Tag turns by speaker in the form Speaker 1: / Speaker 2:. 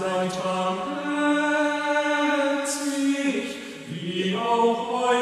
Speaker 1: sein barmherzig, wie auch euch.